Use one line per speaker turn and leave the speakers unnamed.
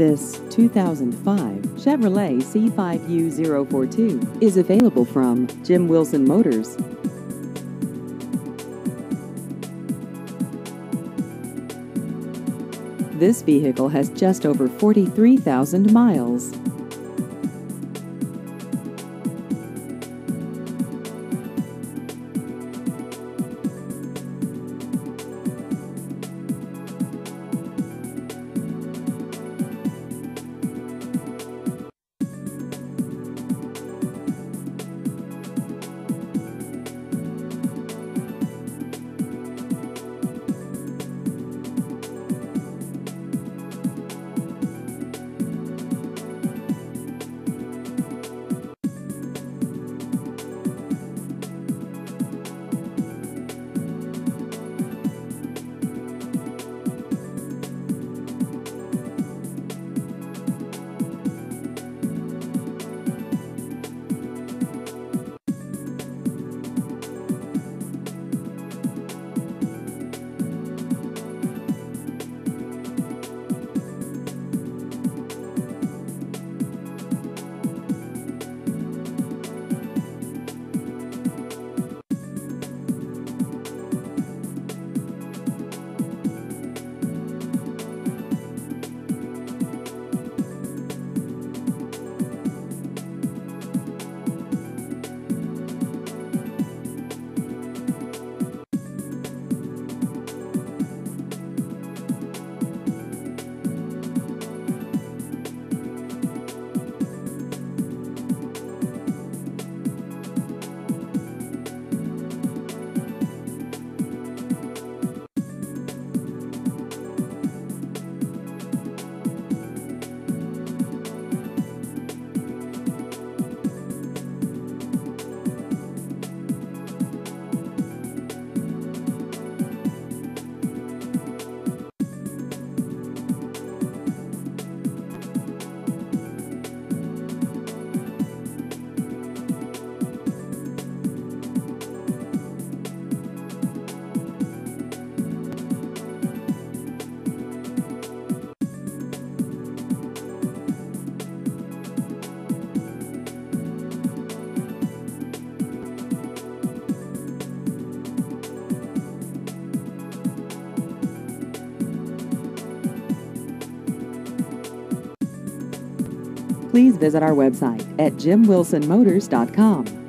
This 2005 Chevrolet C5U042 is available from Jim Wilson Motors. This vehicle has just over 43,000 miles. Please visit our website at jimwilsonmotors.com.